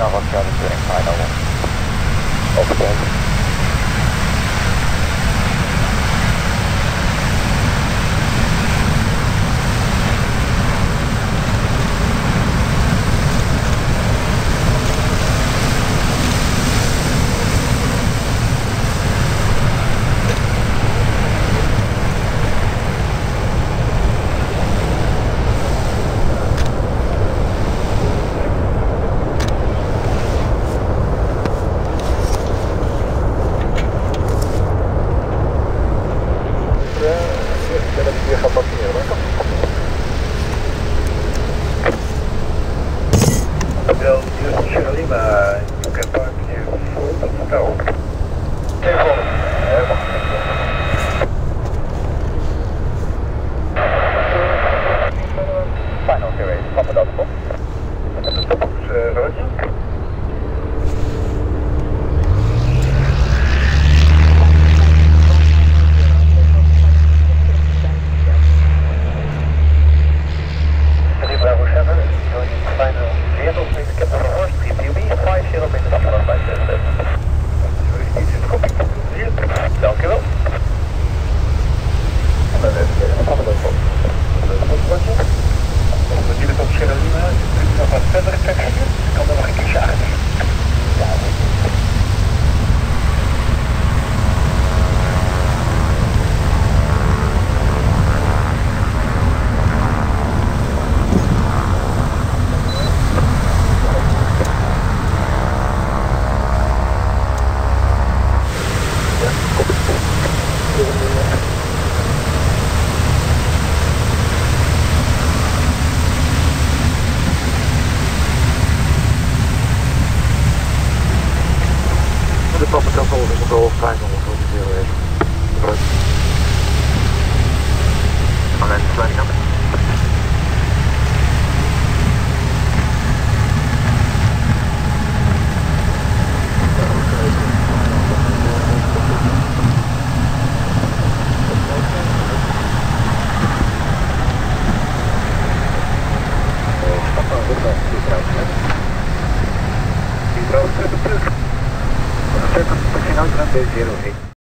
Now let's try this over. Over, dat ik hier ga parkeren. Hotel Sierra Lima, you can park here for the hotel. Telefoon. Final series, Papa Delta. De toekomst, Roger. De proper control in control final control zero is. And then sliding up. Certo, tá final de Grande Zero, rei.